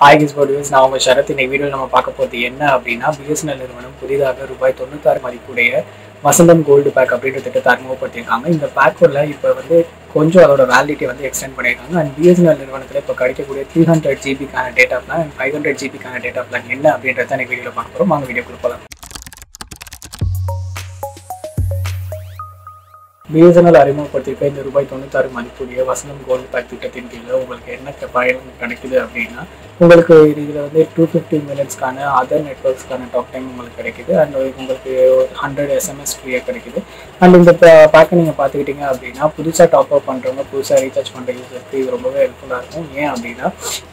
Hi kiss போர்டியூஸ் நான் உங்கள் சரத். இன்னைக்கு வீடியோ நம்ம பார்க்க போகிறது என்ன அப்படின்னா பிஎஸ்என்எல் நிறுவனம் புதிதாக ரூபாய் தொண்ணூத்தாறு மதிப்புடைய வசந்தம் கோல்டு பேக் அப்படின்ற திட்டத்தை அறிமுகப்படுத்தியிருக்காங்க. இந்த பேக்கோட இப்போ வந்து கொஞ்சம் அதோட வேலிடிட்டி வந்து எக்ஸ்டெண்ட் பண்ணியிருக்காங்க. அண்ட் பிஎஸ்என்எல் நிறுவனத்தில் இப்போ கிடைக்கக்கூடிய three hundred ஜிபிக்கான data plan and five hundred ஜிபிக்கான data plan என்ன அப்படின்றத எனக்கு வீடியோவில் பார்க்க போகிறோம் வாங்க வீடியோ கொடுக்கலாம் பிஎஸ்என்எல் அறிமுகப்படுத்தியிருக்க இந்த ரூபாய் தொண்ணூத்தாறு மதிப்புடைய வசந்தம் கோல்டு பேக் திட்டத்தின் கீழே உங்களுக்கு என்ன பயணம் பயன் கிடைக்குது அப்படின்னா உங்களுக்கு இது இதில் வந்து டூ ஃபிஃப்டி மினிட்ஸ்க்கான அதர் நெட்ஒர்க்ஸ்க்கான டாக் டைம் உங்களுக்கு கிடைக்குது. அண்ட் உங்களுக்கு ஒரு ஹண்ட்ரட் எஸ்எம்எஸ் ஃப்ரீயாக கிடைக்குது. அண்ட் இந்த பேக்கை நீங்கள் பார்த்துக்கிட்டீங்க அப்படின்னா புதுசாக டாப் அப் பண்ணுறவங்க புதுசாக ரீசார்ஜ் பண்ணுற யூசருக்கு இது ரொம்பவே ஹெல்ப்ஃபுல்லாக இருக்கும். ஏன் அப்படின்னா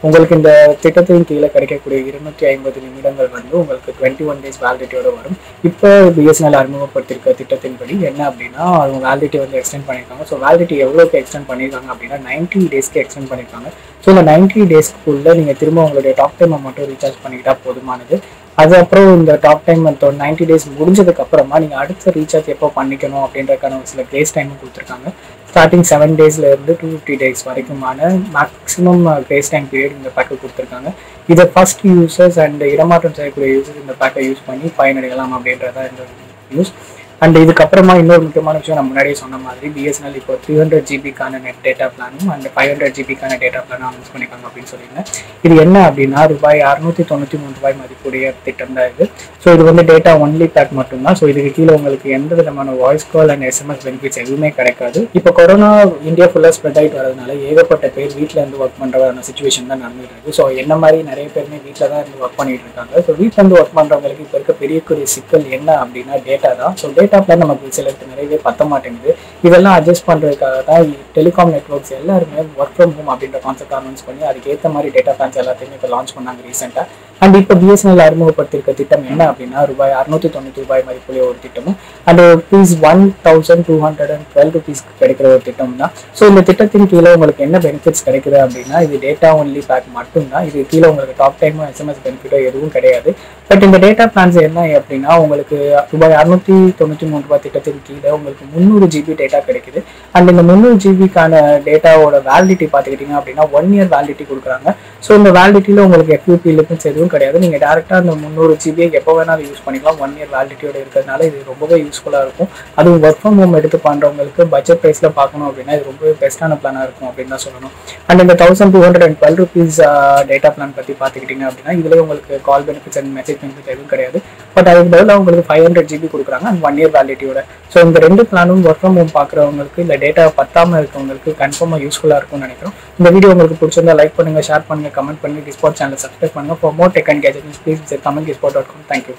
உங்களுக்கு இந்த திட்டத்தின் கீழே கிடைக்கக்கூடிய இருநூற்றி ஐம்பது நிமிடங்கள் வந்து உங்களுக்கு டுவெண்ட்டி ஒன் டேஸ் வேலிடிட்டியோட வரும். இப்போ பிஎஸ்என்எல் அறிமுகப்படுத்தியிருக்க திட்டத்தின்படி என்ன அப்படின்னா அவங்க வேலிடிட்டி வந்து எக்ஸ்டெண்ட் பண்ணியிருக்காங்க. ஸோ வேலிடிட்டி எவ்வளோக்கு எக்ஸ்டெண்ட் பண்ணியிருக்காங்க அப்படின்னா 90 டேஸ்க்கு எக்ஸ்டெண்ட் பண்ணியிருக்காங்க. ஸோ இந்த 90 டேஸ்க்குள்ளே நீங்கள் திரும்ப உங்களுடைய டாக் டைமை மட்டும் ரீசார்ஜ் பண்ணிக்கிட்டால் போதுமானது. அதுக்கப்புறம் இந்த டாக் டைம் நைன்டி டேஸ் முடிஞ்சதுக்கு அப்புறமா நீங்கள் அடுத்த ரீசார்ஜ் எப்போ பண்ணிக்கணும் அப்படின்றக்கான ஒரு சில கிரேஸ் டைமும் கொடுத்துருக்காங்க. ஸ்டார்டிங் செவன் டேஸ்லேருந்து டூ ஃபிஃப்டி டேஸ் வரைக்குமான மேக்ஸிமம் கிரேஸ் டைம் பீரியட் இந்த பேக்கை கொடுத்துருக்காங்க. இதை ஃபர்ஸ்ட் யூசர்ஸ் அண்ட் இடமாற்றம் செய்யக்கூடிய யூசர்ஸ் இந்த பேக்கை யூஸ் பண்ணி பயனடையலாம் அப்படின்றதான் இந்த நியூஸ் அண்ட் இதுக்கப்புறமா இன்னொரு முக்கியமான விஷயம் நான் முன்னாடியே சொன்ன மாதிரி பிஎஸ்என்எல் இப்போ த்ரீ ஹண்ட்ரட் ஜிபிக்கான நெட் டேட்டா பிளானும் அண்ட் ஃபைவ் ஹண்ட்ரட் ஜிபிக்கான டேட்டா பிளானும் அனௌன்ஸ் பண்ணியிருக்காங்க அப்படின்னு சொல்லியிருந்தேன். இது என்ன அப்படின்னா ரூபாய் அறுநூத்தி தொண்ணூற்றி மூணு ரூபாய் மதிப்புடைய திட்டம் தான் இது. ஸோ இது வந்து டேட்டா ஒன்லி பேக் மட்டும்தான். ஸோ இதுக்கு கீழே உங்களுக்கு எந்த விதமான voice call and SMS benefits எதுவுமே கிடைக்காது. இப்போ கொரோனா இந்தியா ஃபுல்லாக ஸ்ப்ரெட் ஆகிட்டு வரதுனால ஏகப்பட்ட பேர் வீட்டில் இருந்து ஒர்க் பண்ணுறதான சுச்சுவேஷன் தான் நடந்துட்டு இருக்கு. ஸோ என்ன மாதிரி நிறைய பேருமே வீட்டில் தான் இருந்து ஒர்க் பண்ணிட்டு இருக்காங்க. ஸோ வீட்டில் இருந்து ஒர்க் பண்ணுறவங்களுக்கு இப்போ இருக்க பெரிய சிக்கல் என்ன அப்படின்னா டேட்டா தான். ஸோ டேட்டா பிளான் நமக்கு சிலருக்கு நிறையவே பத்த மாட்டேங்குது. இதெல்லாம் அட்ஜஸ்ட் பண்ணுறதுக்காக தான் டெலிகாம் நெட்ஒர்க்ஸ் எல்லாருமே ஒர்க் ஃப்ரம் ஹோம் அப்படின்ற கான்செப்ட் அனௌன்ஸ் பண்ணி அதுக்கு ஏற்ற மாதிரி டேட்டா பிளான்ஸ் எல்லாத்தையுமே இப்போ லான்ச் பண்ணாங்க ரீசெண்டாக அண்ட் இப்போ பிஎஸ்என்எல் அறிமுகப்படுத்தியிருக்க திட்டம் என்ன அப்படின்னா ரூபாய் அறுநூத்தி தொண்ணூற்றி ரூபாய் மதிப்புள்ள ஒரு திட்டமும் and rupees one thousand two hundred and twelve ருபீஸ்க்கு கிடைக்கிற ஒரு திட்டம் தான். ஸோ இந்த திட்டத்தின் கீழே உங்களுக்கு என்ன பெனிஃபிட்ஸ் கிடைக்குது அப்படின்னா இது டேட்டா ஒன்லி பேக் மட்டும்தான். இது கீழே உங்களுக்கு டாப் டைமோ எஸ்எம்எஸ் பெனிஃபிட்டோ எதுவும் கிடையாது. பட் இந்த டேட்டா பிளான்ஸ் என்ன அப்படின்னா உங்களுக்கு ரூபாய் அறுநூத்தி தொண்ணூற்றி மூணு ரூபாய் திட்டத்தின் கீழே உங்களுக்கு முந்நூறு ஜிபி டேட்டா கிடைக்குது. அண்ட் இந்த முந்நூறு ஜிபிக்கான டேட்டாவோட வேலிடிட்டி பார்த்துக்கிட்டிங்க அப்படின்னா ஒன் இயர் வேலிடிட்டி கொடுக்குறாங்க. ஸோ இந்த வேலிடிட்டியில் உங்களுக்கு எக்யூபி லிமிட்ஸ் எதுவும் கிடையாது. நீங்கள் டேரெக்டாக அந்த முந்நூறு ஜிபியை எப்போ வேணாலும் யூஸ் பண்ணிக்கலாம். ஒன் இயர் வேலிடிட்டியோட இருக்கிறதுனால இது ரொம்பவே யூஸ்ஃபுல்லாக இருக்கும். அதுவும் ஒர்க் ஃப்ரம் ஹோம் எடுத்து பண்ணுறவங்களுக்கு பட்ஜெட் ப்ரைஸில் பார்க்கணும் அப்படின்னா இது ரொம்பவே பெஸ்ட்டான பிளானாக இருக்கும் அப்படின்னு தான் சொல்லணும். அண்ட் இந்த thousand two hundred and twelve rupees data plan பற்றி பார்த்துக்கிட்டிங்க அப்படின்னா இதுலேயே உங்களுக்கு call benefits and message benefit எதுவும் கிடையாது. பட் அதுக்கு பதிலாக உங்களுக்கு ஃபைவ் ஹண்ட்ரட் ஜிபி கொடுக்குறாங்க. அண்ட் ஒன் இயர் வேலிட்டியோட ஸோ இந்த ரெண்டு பிளானும் ஒர்க் ஃப்ரம் ஹோம் பார்க்குறவங்களுக்கு இல்லை டேட்டா பத்தாமல் இருக்கவங்களுக்கு கன்ஃபார்மாக யூஸ்ஃபுல்லாக இருக்கும்னு நினைக்கிறோம். இந்த வீடியோ உங்களுக்கு பிடிச்சிருந்தா லைக் பண்ணுங்கள் ஷேர் பண்ணுங்கள் கமெண்ட் பண்ணுங்கள் டிஸ்போர்ட் சேனல் சப்ஸ்கிரைப் பண்ணுங்கள் for more tech and gadgets please comment Disport dot com thank you